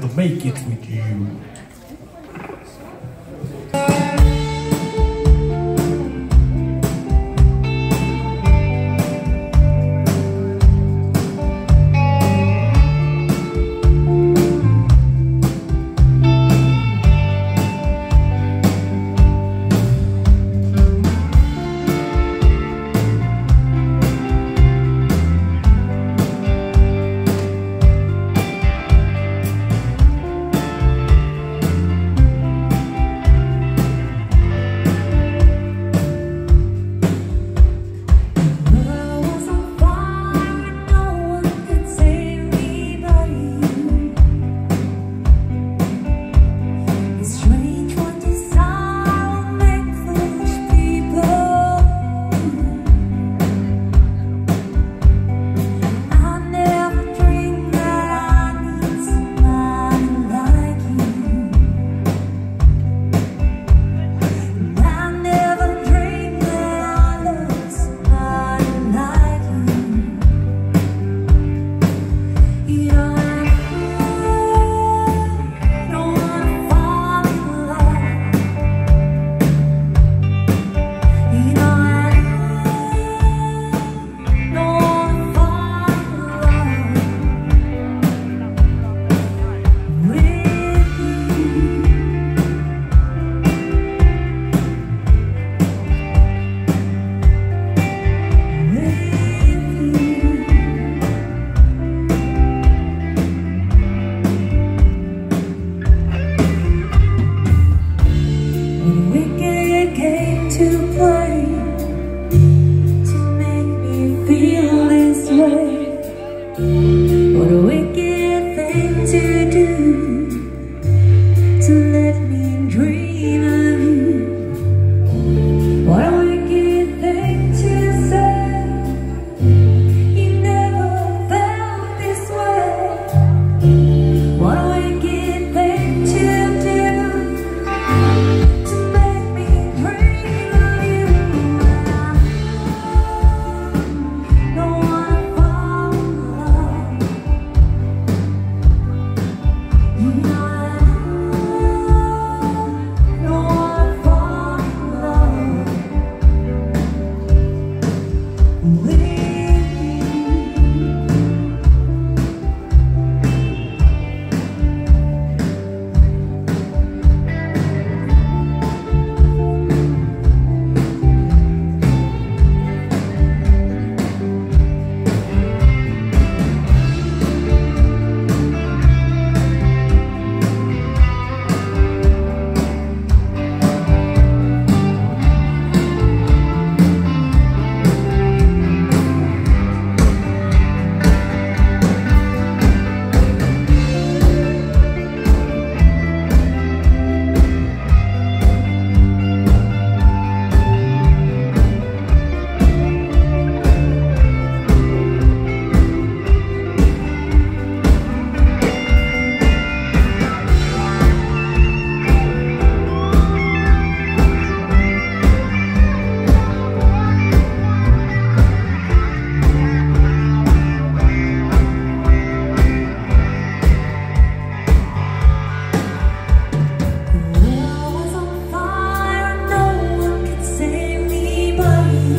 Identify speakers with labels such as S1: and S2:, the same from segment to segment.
S1: gonna make it with you.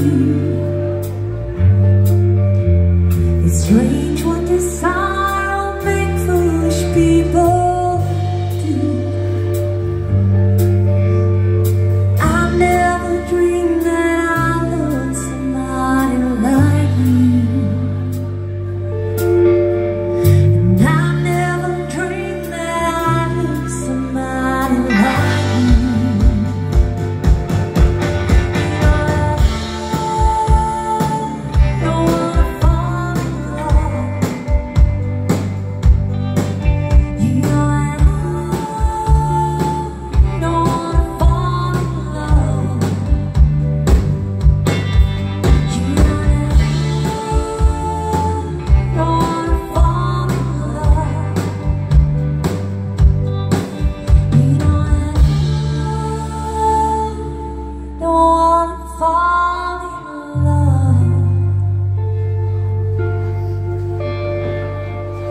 S1: you.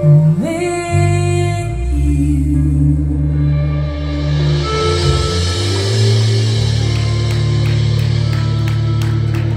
S1: Live